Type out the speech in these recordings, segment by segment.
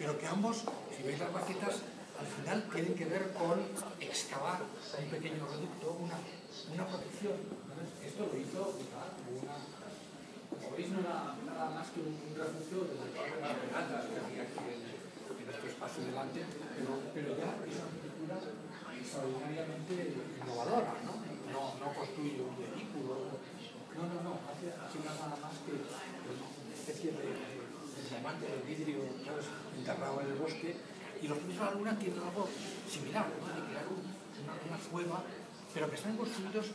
pero que ambos, si veis las maquetas, al final tienen que ver con excavar un pequeño reducto, una, una protección. Esto lo hizo una, como veis, no era nada más que un, refugio de las regatas que había aquí en, nuestro espacio delante, pero, ya es una arquitectura extraordinariamente innovadora, ¿no? No, no construye un vehículo, no, no, no, hace, hace nada más que una especie de diamante de vidrio enterrado en el bosque y los primeros de la Luna tienen algo similar, ¿no? crear una, una, cueva, pero que están construidos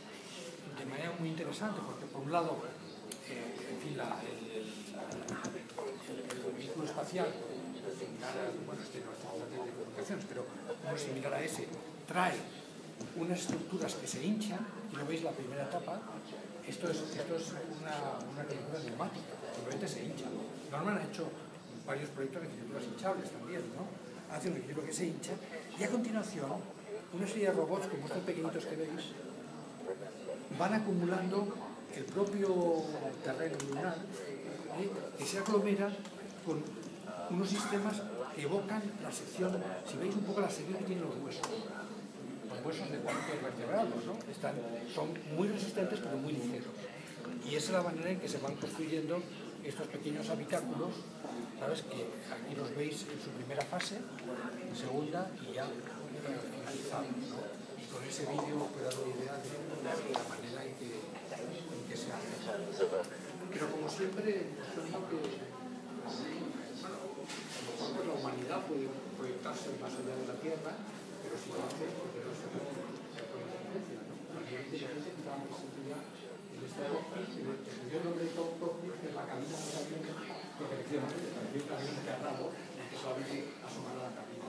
de manera muy interesante, porque por un lado, eh, en fin, la, el, el, el, vehículo espacial, a, bueno, este no está de comunicaciones, pero muy similar a ese, trae unas estructuras que se hinchan, y lo veis la primera etapa, esto es, esto es una, una neumática, simplemente se hincha. Norman ha hecho varios proyectos de arquitecturas hinchables también, ¿no? hace un equilibrio que se hincha y a continuación una serie de robots como estos pequeñitos que veis van acumulando el propio terreno lunar ¿eh? que se aglomera con unos sistemas que evocan la sección, si veis un poco la sección que tienen los huesos los huesos de cuerpos vertebrados ¿no? Están, son muy resistentes pero muy ligeros y esa es la manera en que se van construyendo estos pequeños habitáculos ¿sabes? Que aquí los veis en su primera fase, en segunda y ya finalizado, ¿no? Y con ese vídeo os puedo dar una idea de la manera en que, en que se hace. Pero como siempre, creo que bueno, la humanidad puede proyectarse más allá de la Tierra, pero si lo hace, no ¿no? La inteligencia que estábamos en este cockpit, también para el enterrado, que solamente asomará la cabeza.